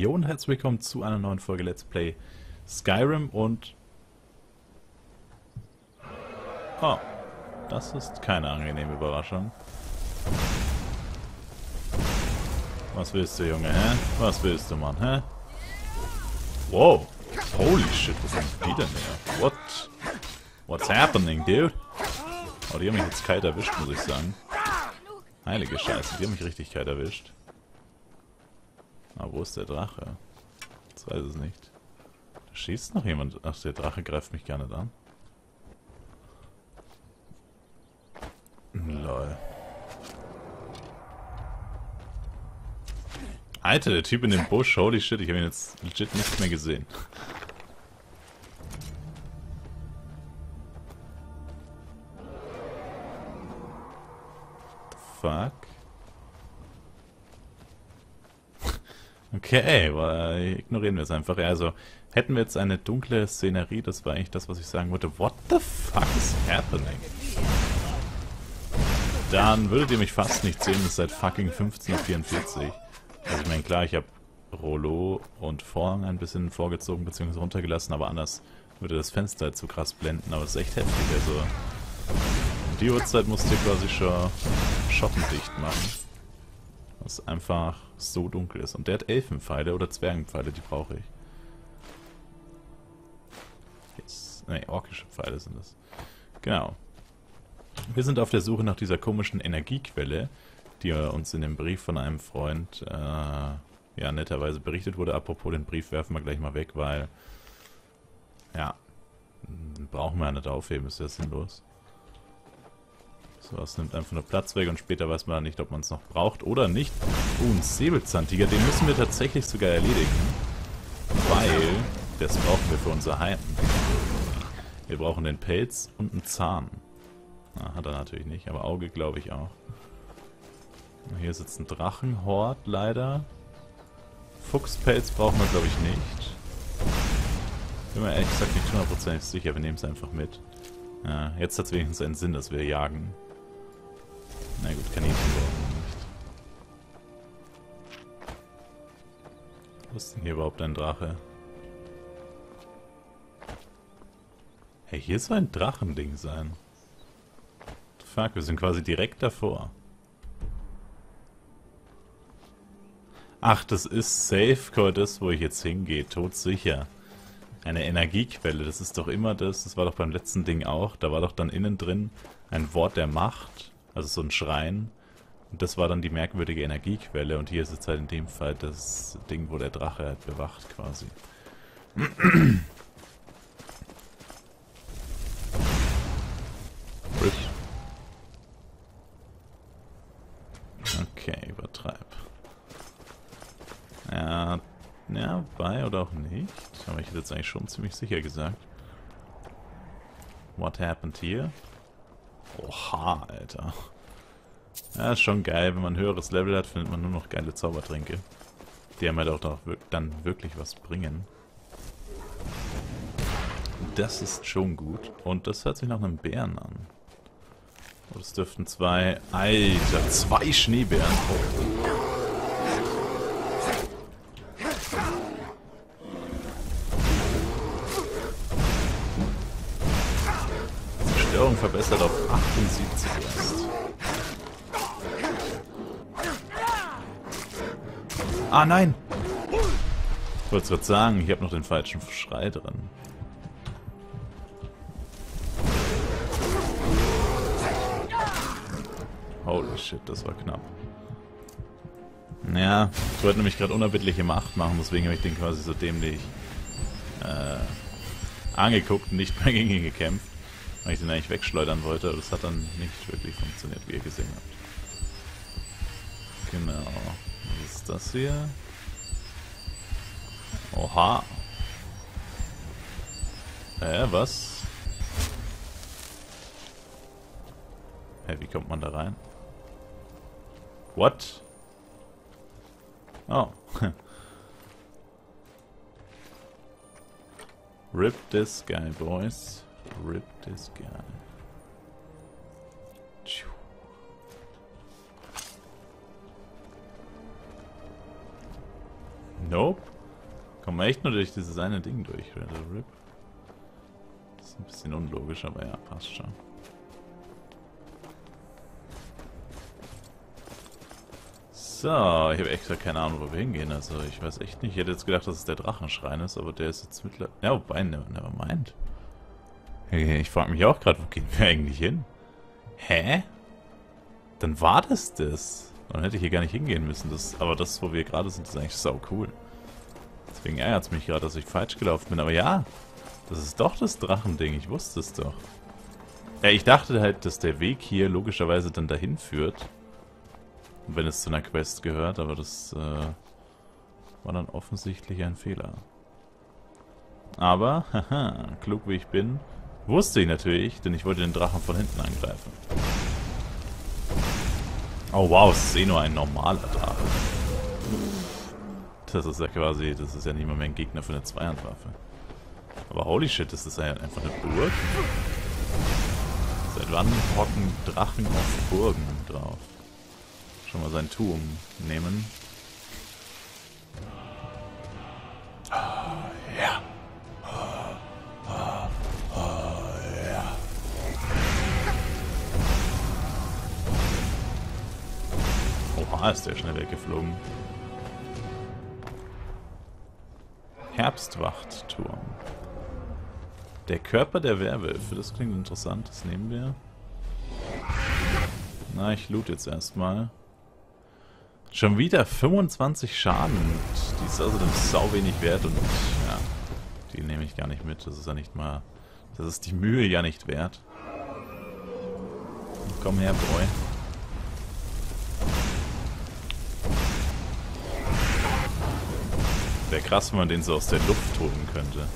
Jo und herzlich willkommen zu einer neuen Folge Let's Play Skyrim und... Oh, das ist keine angenehme Überraschung. Was willst du, Junge, hä? Was willst du, Mann, hä? Wow, holy shit, wo sind die denn her? What? What's happening, dude? Oh, die haben mich jetzt kalt erwischt, muss ich sagen. Heilige Scheiße, die haben mich richtig kalt erwischt. Ah, wo ist der Drache? Ich weiß es nicht. Da schießt noch jemand. Ach, der Drache greift mich gar nicht an. Lol. Alter, der Typ in dem Busch, holy shit, ich habe ihn jetzt legit nicht mehr gesehen. Fuck. Okay, ignorieren wir es einfach. Also, hätten wir jetzt eine dunkle Szenerie, das war eigentlich das, was ich sagen wollte. What the fuck is happening? Dann würdet ihr mich fast nicht sehen, ist seit fucking 1544. Also ich meine, klar, ich habe Rollo und Vorhang ein bisschen vorgezogen bzw. runtergelassen, aber anders würde das Fenster halt zu krass blenden, aber es ist echt heftig, also... Die Uhrzeit musst ihr quasi schon schottendicht machen. Was einfach so dunkel ist. Und der hat Elfenpfeile oder Zwergenpfeile, die brauche ich. Jetzt, ne, orkische Pfeile sind das. Genau. Wir sind auf der Suche nach dieser komischen Energiequelle, die uns in dem Brief von einem Freund äh, ja netterweise berichtet wurde. Apropos, den Brief werfen wir gleich mal weg, weil ja, brauchen wir ja nicht aufheben, ist ja sinnlos. So, es nimmt einfach nur Platz weg und später weiß man nicht, ob man es noch braucht oder nicht. Oh, ein Säbelzahntiger, den müssen wir tatsächlich sogar erledigen. Weil, das brauchen wir für unser Heim. Wir brauchen den Pelz und einen Zahn. Na, hat er natürlich nicht, aber Auge glaube ich auch. Hier sitzt ein Drachenhort leider. Fuchspelz brauchen wir glaube ich nicht. Bin mir ehrlich gesagt nicht hundertprozentig sicher, wir nehmen es einfach mit. Ja, jetzt hat es wenigstens einen Sinn, dass wir jagen. Na gut, brauchen wir nicht. Was ist denn hier überhaupt ein Drache? Hey, hier soll ein Drachending sein. Fuck, wir sind quasi direkt davor. Ach, das ist Safecore, das, wo ich jetzt hingehe. Todsicher. Eine Energiequelle, das ist doch immer das. Das war doch beim letzten Ding auch. Da war doch dann innen drin ein Wort der Macht. Also so ein Schrein. Und das war dann die merkwürdige Energiequelle. Und hier ist jetzt halt in dem Fall das Ding, wo der Drache halt bewacht quasi. Okay, übertreib. Ja, ja, bei oder auch nicht. Aber ich hätte jetzt eigentlich schon ziemlich sicher gesagt. What happened here? Oha, Alter. Ja, ist schon geil. Wenn man ein höheres Level hat, findet man nur noch geile Zaubertränke. Die haben halt auch dann wirklich was bringen. Das ist schon gut. Und das hört sich nach einem Bären an. Oh, das dürften zwei... Alter, zwei Schneebären. Oh. Verbessert auf 78 erst. Ah, nein! Ich wollte gerade sagen, ich habe noch den falschen Schrei drin. Holy shit, das war knapp. Ja, ich wollte nämlich gerade unerbittliche Macht machen, deswegen habe ich den quasi so dämlich äh, angeguckt und nicht mehr gegen ihn gekämpft. Weil ich den eigentlich wegschleudern wollte, aber das hat dann nicht wirklich funktioniert, wie ihr gesehen habt. Genau. Was ist das hier? Oha. Hä, was? Hä, wie kommt man da rein? What? Oh. Rip this guy, boys. Rip this guy. Nope. Kommen wir echt nur durch dieses eine Ding durch, Rip. Ist ein bisschen unlogisch, aber ja, passt schon. So, ich habe extra keine Ahnung, wo wir hingehen. Also ich weiß echt nicht. Ich hätte jetzt gedacht, dass es der Drachenschrein ist, aber der ist jetzt mittlerweile... Ja, wobei, never, never mind. Ich frage mich auch gerade, wo gehen wir eigentlich hin? Hä? Dann war das das. Dann hätte ich hier gar nicht hingehen müssen. Das, aber das, wo wir gerade sind, ist eigentlich sau cool. Deswegen ärgert es mich gerade, dass ich falsch gelaufen bin. Aber ja, das ist doch das Drachending. Ich wusste es doch. Ja, ich dachte halt, dass der Weg hier logischerweise dann dahin führt wenn es zu einer Quest gehört, aber das äh, war dann offensichtlich ein Fehler. Aber, haha, klug wie ich bin, wusste ich natürlich, denn ich wollte den Drachen von hinten angreifen. Oh wow, es ist eh nur ein normaler Drache. Das ist ja quasi, das ist ja nicht mal mehr ein Gegner für eine Zweihandwaffe. Aber holy shit, das ist ja einfach eine Burg. Seit wann hocken Drachen auf Burgen drauf? schon mal sein Turm nehmen. Oha, ist der schnell weggeflogen. Herbstwachtturm. Der Körper der Werwölfe, das klingt interessant, das nehmen wir. Na, ich loot jetzt erstmal. Schon wieder 25 Schaden. Die ist also dann sau wenig wert und ja, die nehme ich gar nicht mit. Das ist ja nicht mal. Das ist die Mühe ja nicht wert. Komm her, Boy. Wäre krass, wenn man den so aus der Luft holen könnte.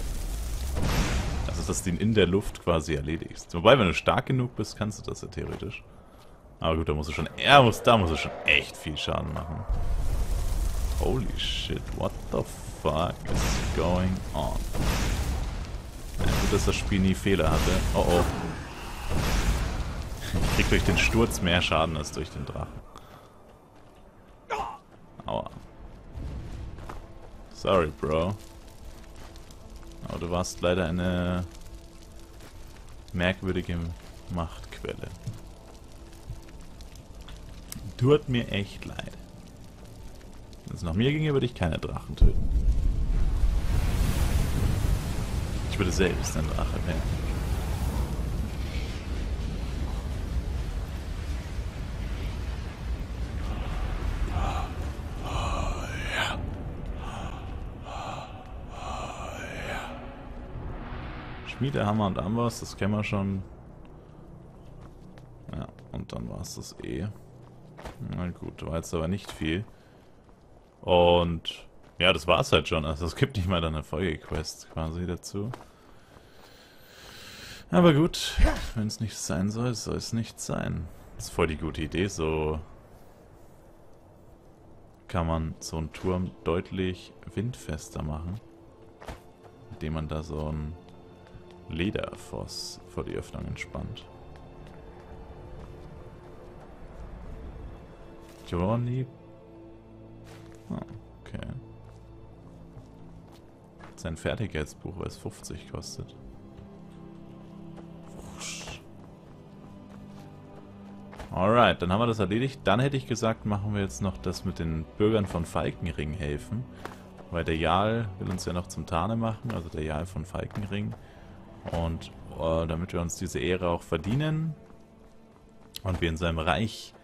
Also, dass du ihn in der Luft quasi erledigst. Wobei, wenn du stark genug bist, kannst du das ja theoretisch. Aber gut, da muss er schon. Er muss, da muss er schon echt viel Schaden machen. Holy shit, what the fuck is going on? Ja, gut, dass das Spiel nie Fehler hatte. Oh oh. Ich krieg durch den Sturz mehr Schaden als durch den Drachen. Aua. Sorry, Bro. Aber du warst leider eine merkwürdige Machtquelle. Tut mir echt leid. Wenn es nach mir ginge, würde ich keine Drachen töten. Ich würde selbst ein Drache werden. Schmiede, Hammer und Amboss, das kennen wir schon. Ja, und dann war es das eh. Na gut, war jetzt aber nicht viel. Und ja, das war's halt schon. Also es gibt nicht mal eine Folgequest quasi dazu. Aber gut, wenn es nicht sein soll, soll es nicht sein. Das ist voll die gute Idee, so kann man so einen Turm deutlich windfester machen, indem man da so ein Lederfoss vor die Öffnung entspannt. Journey. Ah, okay. Sein Fertigkeitsbuch, weil es 50 kostet. Alright, dann haben wir das erledigt. Dann hätte ich gesagt, machen wir jetzt noch das mit den Bürgern von Falkenring helfen. Weil der Jarl will uns ja noch zum Tarne machen, also der Jarl von Falkenring. Und äh, damit wir uns diese Ehre auch verdienen und wir in seinem Reich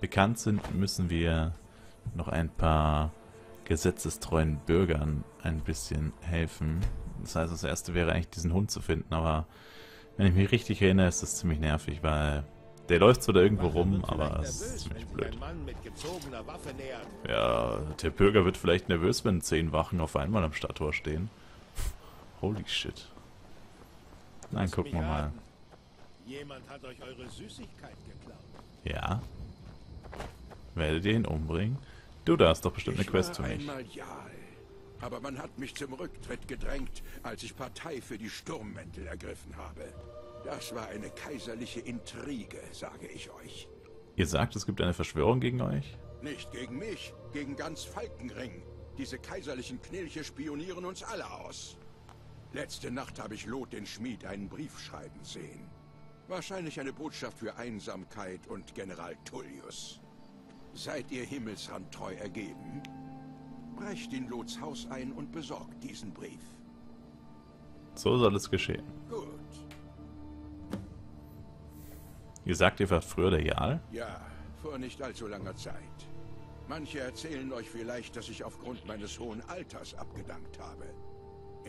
bekannt sind, müssen wir noch ein paar gesetzestreuen Bürgern ein bisschen helfen. Das heißt, das erste wäre eigentlich diesen Hund zu finden, aber wenn ich mich richtig erinnere, ist das ziemlich nervig, weil der läuft zwar da irgendwo rum, aber es ist ziemlich blöd. Ja, der Bürger wird vielleicht nervös, wenn zehn Wachen auf einmal am Stadttor stehen. Holy shit. Nein, gucken wir mal. Jemand hat euch eure Süßigkeit geklaut. Ja. Werdet ihr ihn umbringen? Du, da hast doch bestimmt eine Quest für mich. Ja, aber man hat mich zum Rücktritt gedrängt, als ich Partei für die Sturmmäntel ergriffen habe. Das war eine kaiserliche Intrige, sage ich euch. Ihr sagt, es gibt eine Verschwörung gegen euch? Nicht gegen mich, gegen ganz Falkenring. Diese kaiserlichen Knilche spionieren uns alle aus. Letzte Nacht habe ich Lot den Schmied einen Brief schreiben sehen. Wahrscheinlich eine Botschaft für Einsamkeit und General Tullius. Seid ihr Himmelsrand treu ergeben? Brecht in Lots Haus ein und besorgt diesen Brief. So soll es geschehen. Gut. Ihr sagt, ihr wart früher der Jarl? Ja, vor nicht allzu langer Zeit. Manche erzählen euch vielleicht, dass ich aufgrund meines hohen Alters abgedankt habe.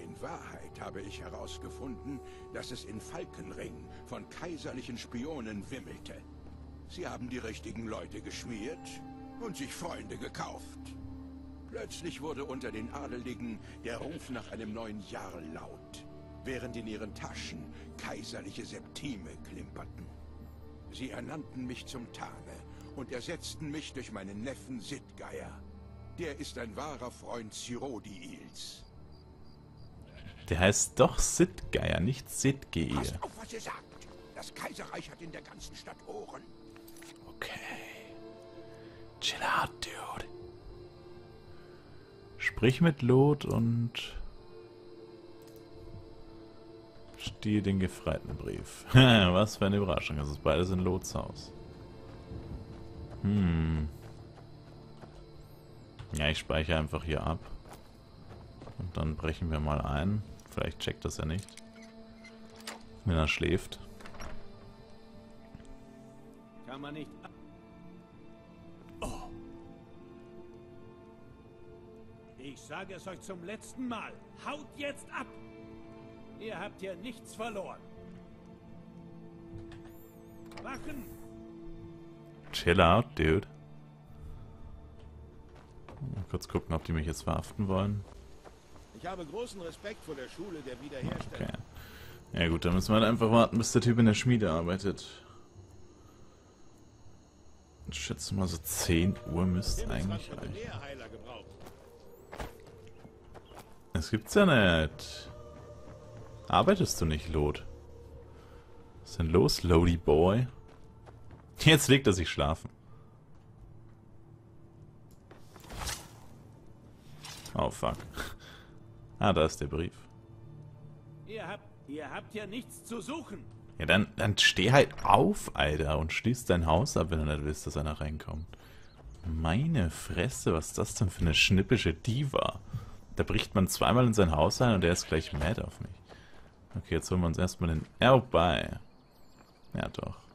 In Wahrheit habe ich herausgefunden, dass es in Falkenring von kaiserlichen Spionen wimmelte. Sie haben die richtigen Leute geschmiert und sich Freunde gekauft. Plötzlich wurde unter den Adeligen der Ruf nach einem neuen Jahr laut, während in ihren Taschen kaiserliche Septime klimperten. Sie ernannten mich zum Tane und ersetzten mich durch meinen Neffen Sidgeier. Der ist ein wahrer Freund Cyrodiils. Der heißt doch Sidgeier, nicht Sidgeir. Passt auf, was ihr sagt. Das Kaiserreich hat in der ganzen Stadt Ohren. Okay. Chill out, dude. Sprich mit Lot und stehe den gefreiten Brief. Was für eine Überraschung. Das ist beides in Lots Haus. Hm. Ja, ich speichere einfach hier ab. Und dann brechen wir mal ein. Vielleicht checkt das ja nicht. Wenn er schläft. Kann man nicht. Ich sage es euch zum letzten Mal. Haut jetzt ab! Ihr habt hier nichts verloren. Wachen! Chill out, dude. Mal kurz gucken, ob die mich jetzt verhaften wollen. Ich habe großen Respekt vor der Schule der Wiederherstellung. Okay. Ja gut, dann müssen wir halt einfach warten, bis der Typ in der Schmiede arbeitet. Ich schätze mal so 10 Uhr müsste eigentlich reichen. Das gibt's ja nicht. Arbeitest du nicht, Lot? Was ist denn los, Lodi Boy? Jetzt legt er sich schlafen. Oh fuck. Ah, da ist der Brief. Ihr habt, ihr habt hier nichts zu suchen. Ja, dann, dann steh halt auf, Alter, und schließ dein Haus ab, wenn du nicht willst, dass einer reinkommt. Meine Fresse, was ist das denn für eine schnippische Diva? Da bricht man zweimal in sein Haus ein und der ist gleich mad auf mich. Okay, jetzt holen wir uns erstmal den... Ja, wobei. Ja, doch.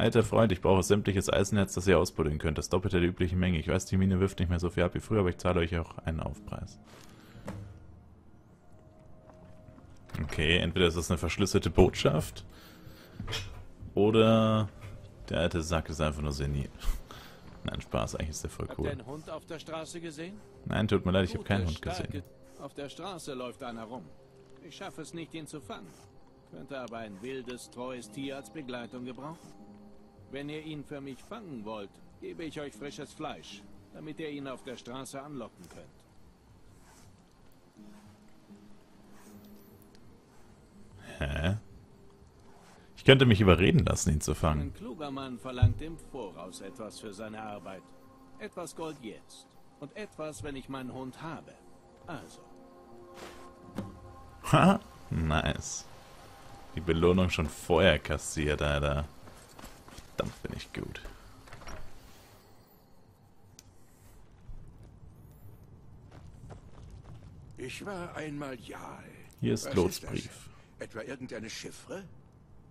Alter Freund, ich brauche sämtliches Eisennetz, das ihr ausbuddeln könnt. Das doppelte der üblichen Menge. Ich weiß, die Mine wirft nicht mehr so viel ab wie früher, aber ich zahle euch auch einen Aufpreis. Okay, entweder ist das eine verschlüsselte Botschaft oder der alte Sack ist einfach nur senil. Nein, Spaß, eigentlich ist der voll Habt ihr cool. einen Hund auf der Straße gesehen? Nein, tut mir leid, ich habe keinen Hund gesehen. Auf der Straße läuft einer rum. Ich schaffe es nicht, ihn zu fangen. Könnte aber ein wildes, treues Tier als Begleitung gebrauchen. Wenn ihr ihn für mich fangen wollt, gebe ich euch frisches Fleisch, damit ihr ihn auf der Straße anlocken könnt. Hä? Ich könnte mich überreden lassen, ihn zu fangen. Ein kluger Mann verlangt im Voraus etwas für seine Arbeit. Etwas Gold jetzt. Und etwas, wenn ich meinen Hund habe. Also, Ha, nice. Die Belohnung schon vorher kassiert, Alter. Verdammt bin ich gut. Ich war einmal Jarl. Hier ist Was Lots das? Brief. Etwa irgendeine Chiffre?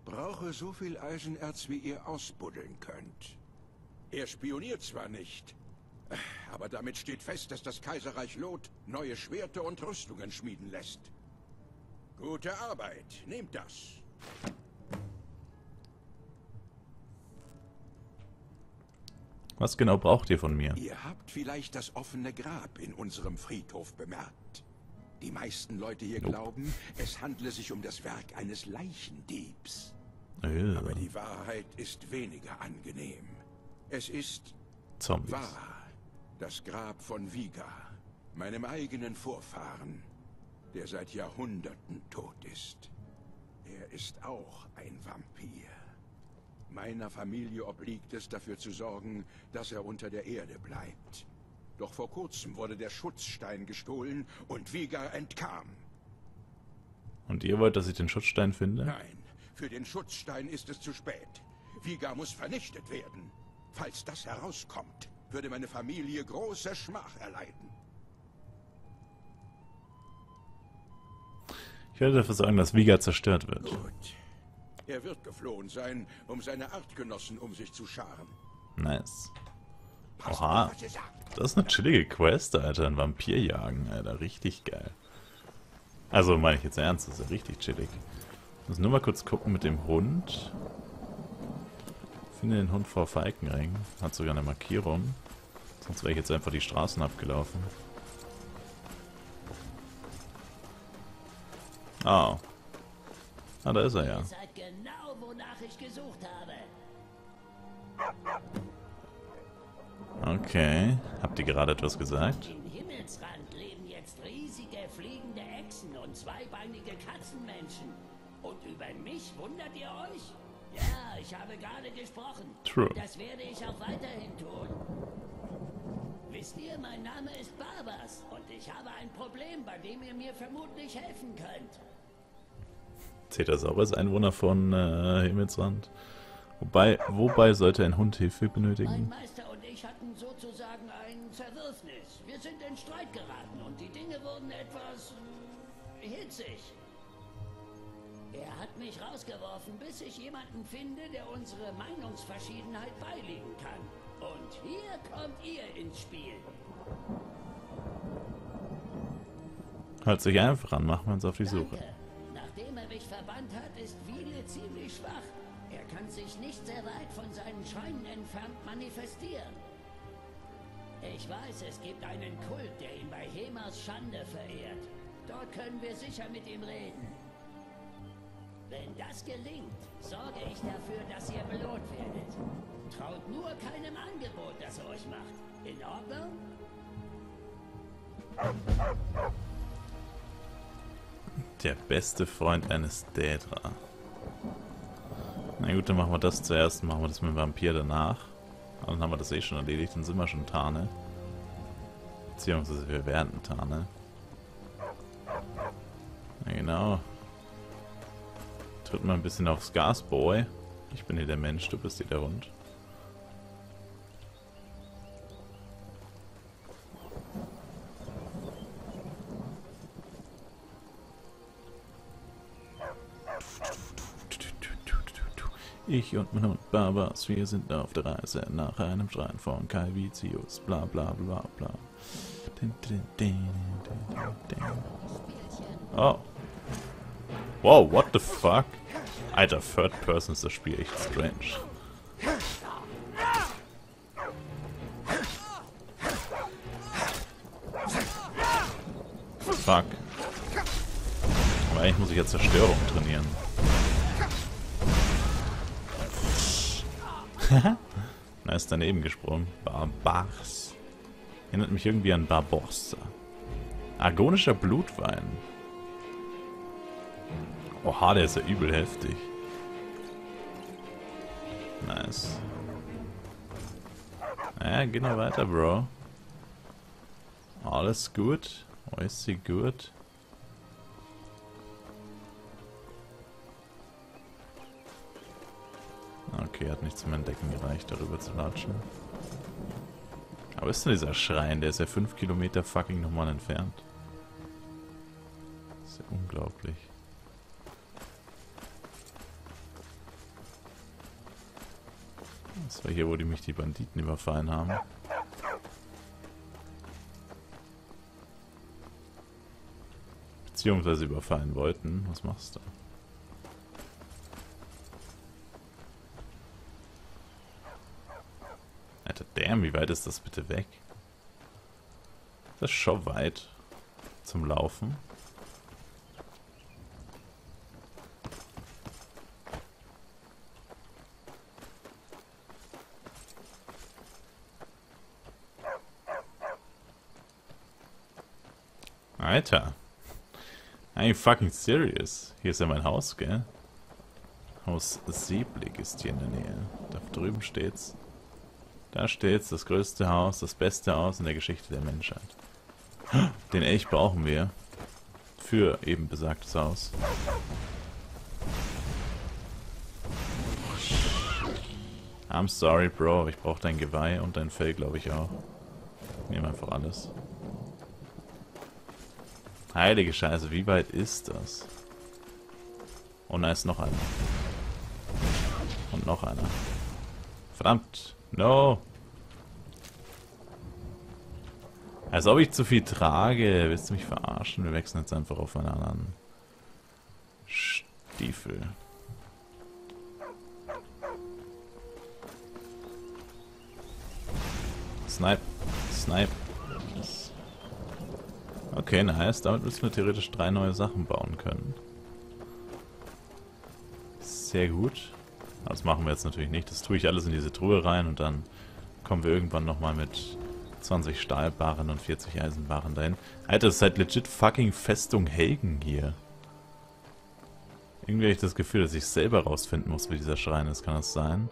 Brauche so viel Eisenerz, wie ihr ausbuddeln könnt. Er spioniert zwar nicht, aber damit steht fest, dass das Kaiserreich Lot neue Schwerter und Rüstungen schmieden lässt. Gute Arbeit, nehmt das. Was genau braucht ihr von mir? Ihr habt vielleicht das offene Grab in unserem Friedhof bemerkt. Die meisten Leute hier Nope. glauben, es handle sich um das Werk eines Leichendiebs. Äh, Aber die Wahrheit ist weniger angenehm. Es ist Zombies. wahr. Das Grab von Viga, meinem eigenen Vorfahren, der seit Jahrhunderten tot ist. Er ist auch ein Vampir. Meiner Familie obliegt es, dafür zu sorgen, dass er unter der Erde bleibt. Doch vor kurzem wurde der Schutzstein gestohlen und Vigar entkam. Und ihr wollt, dass ich den Schutzstein finde? Nein, für den Schutzstein ist es zu spät. Vigar muss vernichtet werden. Falls das herauskommt, würde meine Familie große Schmach erleiden. Ich werde dafür sorgen, dass Vigar zerstört wird. Gut. Er wird geflohen sein, um seine Artgenossen um sich zu scharen. Nice. Oha. Das ist eine chillige Quest, Alter. Ein Vampir jagen, Alter. Richtig geil. Also, meine ich jetzt ernst, das ist ja richtig chillig. Ich muss nur mal kurz gucken mit dem Hund. Finde den Hund vor Falkenring. Hat sogar eine Markierung. Sonst wäre ich jetzt einfach die Straßen abgelaufen. Ah. Ah, da ist er ja. Okay. Habt ihr gerade etwas gesagt? Im Himmelsrand leben jetzt riesige fliegende Echsen und zweibeinige Katzenmenschen. Und über mich wundert ihr euch? Ja, ich habe gerade gesprochen. True. Das werde ich auch weiterhin tun. Wisst ihr, mein Name ist Barbas und ich habe ein Problem, bei dem ihr mir vermutlich helfen könnt. Cetasaurus Einwohner von äh, Himmelsrand. Wobei, wobei sollte ein Hund Hilfe Mein benötigen? Meister und ich hatten sozusagen ein Zerwürfnis. Wir sind in Streit geraten und die Dinge wurden etwas äh, hitzig. Er hat mich rausgeworfen, bis ich jemanden finde, der unsere Meinungsverschiedenheit beilegen kann. Und hier kommt ihr ins Spiel. Hört sich einfach an, machen wir uns auf die Suche. Danke. Nachdem er mich verbannt hat, ist Wile ziemlich schwach. Er kann sich nicht sehr weit von seinen Schreinen entfernt manifestieren. Ich weiß, es gibt einen Kult, der ihn bei Hemas Schande verehrt. Dort können wir sicher mit ihm reden. Wenn das gelingt, sorge ich dafür, dass ihr belohnt werdet. Traut nur keinem Angebot, das er euch macht. In Ordnung? Der beste Freund eines Daedra. Na gut, dann machen wir das zuerst, machen wir das mit dem Vampir danach. Aber dann haben wir das eh schon erledigt, dann sind wir schon Tane. Beziehungsweise wir werden Tane. Ja, genau. Tritt mal ein bisschen aufs Gas, Boy. Ich bin hier der Mensch, du bist hier der Hund. Ich und mein Hund Barbas, wir sind auf der Reise nach einem Schrein von Calvitius, bla bla bla bla. Oh. Wow, what the fuck? Alter, Third Person ist das Spiel echt strange. Fuck. Aber eigentlich muss ich ja Zerstörung trainieren. Na, ist daneben gesprungen. Barbars. Erinnert mich irgendwie an Barbossa. Argonischer Blutwein. Oha, der ist ja übel heftig. Nice. Ja, geh noch weiter, Bro. Alles gut. Alles gut. Okay, hat nicht zum Entdecken gereicht, darüber zu latschen. Aber ist denn dieser Schrein? Der ist ja 5 Kilometer fucking nochmal entfernt. Das ist ja unglaublich. Das war hier, wo die mich die Banditen überfallen haben. Beziehungsweise überfallen wollten. Was machst du? Alter, damn, wie weit ist das bitte weg? Das ist schon weit zum Laufen. Alter. Are you fucking serious? Hier ist ja mein Haus, gell? Haus Seeblick ist hier in der Nähe. Da drüben steht's. Da steht's, das größte Haus, das beste Haus in der Geschichte der Menschheit. Den Elch brauchen wir. Für eben besagtes Haus. I'm sorry, Bro, ich brauche dein Geweih und dein Fell, glaube ich auch. Ich nehme einfach alles. Heilige Scheiße, wie weit ist das? Und da ist noch einer. Und noch einer. Verdammt. No. Als ob ich zu viel trage. Willst du mich verarschen? Wir wechseln jetzt einfach auf einen anderen Stiefel. Snipe. Snipe. Okay, nice. Damit müssen wir theoretisch drei neue Sachen bauen können. Sehr gut. Das machen wir jetzt natürlich nicht. Das tue ich alles in diese Truhe rein und dann kommen wir irgendwann nochmal mit 20 Stahlbarren und 40 Eisenbarren dahin. Alter, das ist halt legit fucking Festung Helgen hier. Irgendwie habe ich das Gefühl, dass ich selber rausfinden muss, wie dieser Schrein ist. Kann das sein?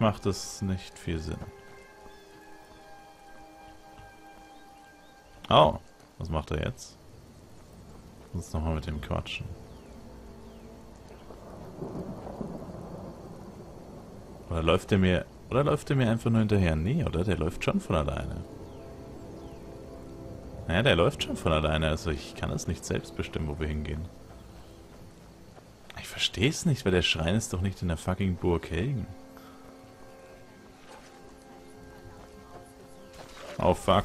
Macht das nicht viel Sinn. Oh, was macht er jetzt? Uns nochmal mit dem quatschen. Oder läuft der mir... Oder läuft der mir einfach nur hinterher? Nee, oder? Der läuft schon von alleine. Naja, der läuft schon von alleine. Also ich kann das nicht selbst bestimmen, wo wir hingehen. Ich verstehe es nicht, weil der Schrein ist doch nicht in der fucking Burg Helgen. Oh fuck.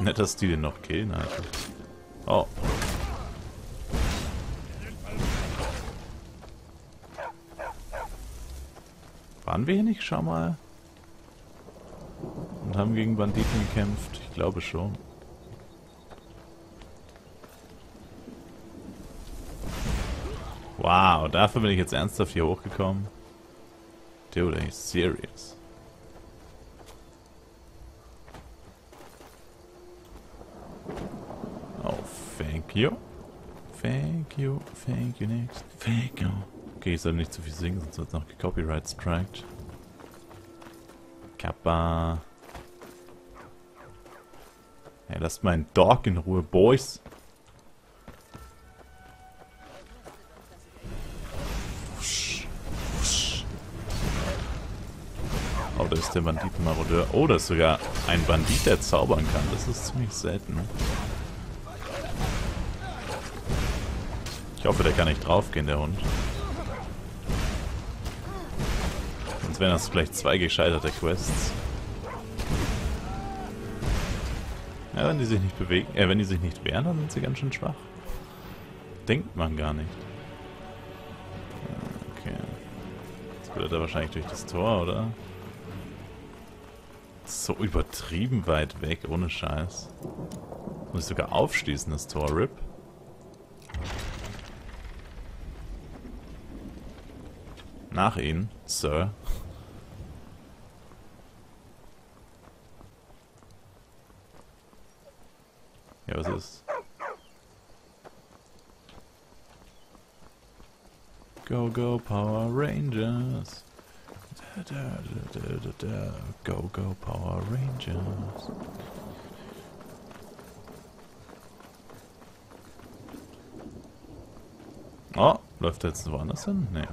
Nett, dass die den noch killen, Alter. Oh. Waren wir hier nicht schon mal? Und haben gegen Banditen gekämpft? Ich glaube schon. Wow, dafür bin ich jetzt ernsthaft hier hochgekommen. Dude, are you serious? Oh, thank you. Thank you, thank you next. Thank you. Okay, ich soll nicht zu viel singen, sonst wird noch gecopyright striked. Kappa. Hey, lasst meinen Dog in Ruhe, Boys. Der Banditenmarodeur. Oh, da ist sogar ein Bandit, der zaubern kann. Das ist ziemlich selten. Ich hoffe, der kann nicht draufgehen, der Hund. Sonst wären das vielleicht zwei gescheiterte Quests. Ja, wenn die sich nicht bewegen, äh, wenn die sich nicht wehren, dann sind sie ganz schön schwach. Denkt man gar nicht. Okay. Jetzt will er wahrscheinlich durch das Tor, oder? So übertrieben weit weg, ohne Scheiß. Muss ich sogar aufschließen, das Tor, RIP. Nach Ihnen, Sir. Ja, was ist? Go, go, Power Rangers. Da, da, da. Go, go, Power Rangers. Oh, läuft er jetzt woanders hin? Nee.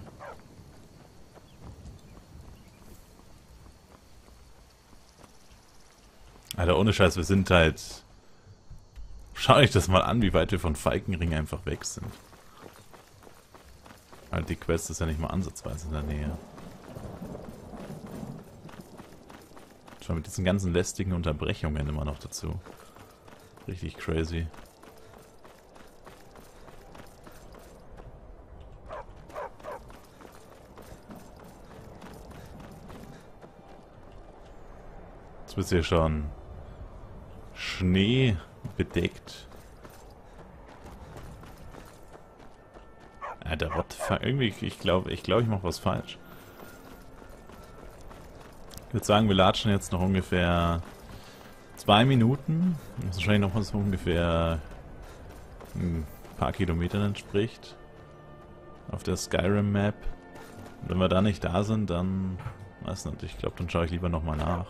Alter, ohne Scheiß, wir sind halt... Schaut euch das mal an, wie weit wir von Falkenring einfach weg sind. Halt, die Quest ist ja nicht mal ansatzweise in der Nähe. Schon mit diesen ganzen lästigen Unterbrechungen immer noch dazu. Richtig crazy. Jetzt bist du hier schon Schnee bedeckt. Alter, what the fuck? Irgendwie, ich glaube, ich glaube, ich mache was falsch. Ich würde sagen, wir latschen jetzt noch ungefähr zwei Minuten. Was wahrscheinlich noch so ungefähr ein paar Kilometern entspricht. Auf der Skyrim-Map. Wenn wir da nicht da sind, dann... Weiß nicht, ich glaube, dann schaue ich lieber nochmal nach.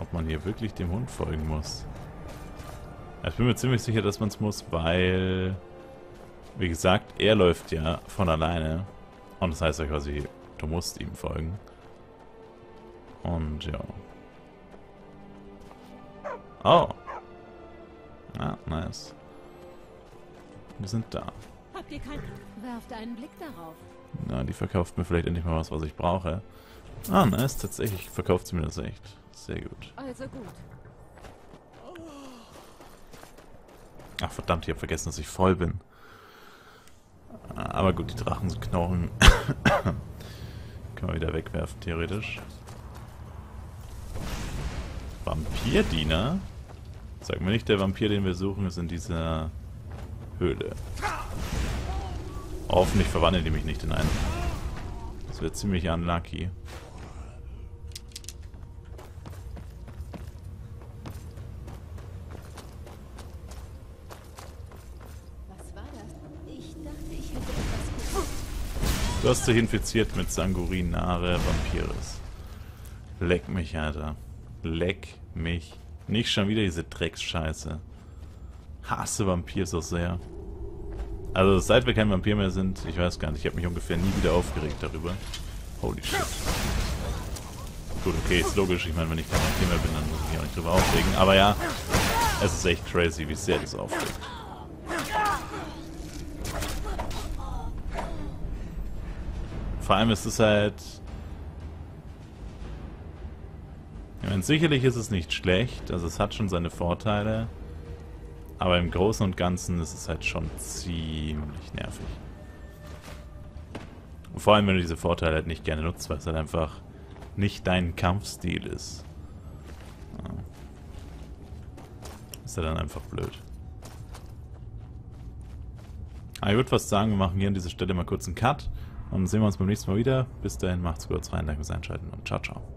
Ob man hier wirklich dem Hund folgen muss. Ich bin mir ziemlich sicher, dass man es muss, weil... Wie gesagt, er läuft ja von alleine. Und das heißt ja quasi, du musst ihm folgen. Und ja. Oh. Ah, nice. Wir sind da. Habt ihr kein... Werft einen Blick darauf. Na, die verkauft mir vielleicht endlich mal was, was ich brauche. Ah, nice. Tatsächlich verkauft sie mir das echt. Sehr gut. Also gut. Ach verdammt, ich habe vergessen, dass ich voll bin. Aber gut, die Drachenknochen kann man wieder wegwerfen, theoretisch. Vampirdiener? Sag mir nicht, der Vampir, den wir suchen, ist in dieser Höhle. Hoffentlich verwandeln die mich nicht in einen. Das wäre ziemlich unlucky. Du hast dich infiziert mit Sangurinare Vampiris. Leck mich, Alter. Leck mich. Nicht schon wieder diese Drecksscheiße. Hasse Vampir so sehr. Also seit wir kein Vampir mehr sind, ich weiß gar nicht, ich habe mich ungefähr nie wieder aufgeregt darüber. Holy shit. Gut, okay, ist logisch. Ich meine, wenn ich kein Vampir mehr bin, dann muss ich mich auch nicht drüber aufregen. Aber ja, es ist echt crazy, wie sehr das aufregt. Vor allem ist es halt... Ich meine, sicherlich ist es nicht schlecht, also es hat schon seine Vorteile. Aber im Großen und Ganzen ist es halt schon ziemlich nervig. Und vor allem, wenn du diese Vorteile halt nicht gerne nutzt, weil es halt einfach nicht dein Kampfstil ist. Ist ja dann einfach blöd. Aber ich würde fast sagen, wir machen hier an dieser Stelle mal kurz einen Cut. Und dann sehen wir uns beim nächsten Mal wieder. Bis dahin, macht's gut, rein, danke fürs Einschalten und ciao, ciao.